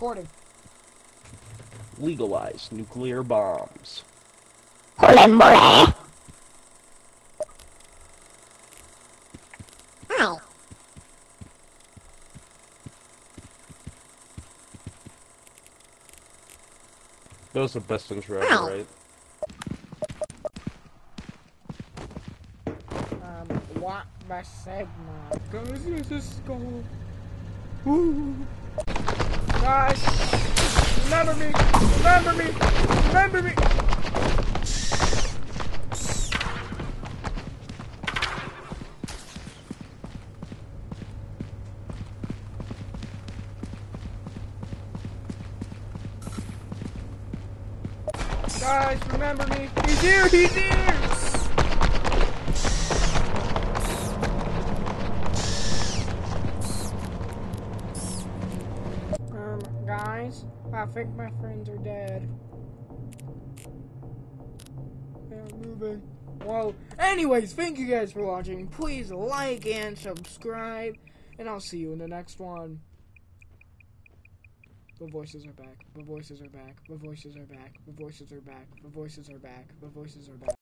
recording. Legalize nuclear bombs. Ow. That was the best intro Ow. ever, right? Um, what the Sigma? Guys, this is go. Ooh. Guys, remember me! Remember me! Remember me! Guys, remember me! He's here! He's here! Guys, I think my friends are dead. They're moving. Well, anyways, thank you guys for watching. Please like and subscribe, and I'll see you in the next one. The voices are back. The voices are back. The voices are back. The voices are back. The voices are back. The voices are back.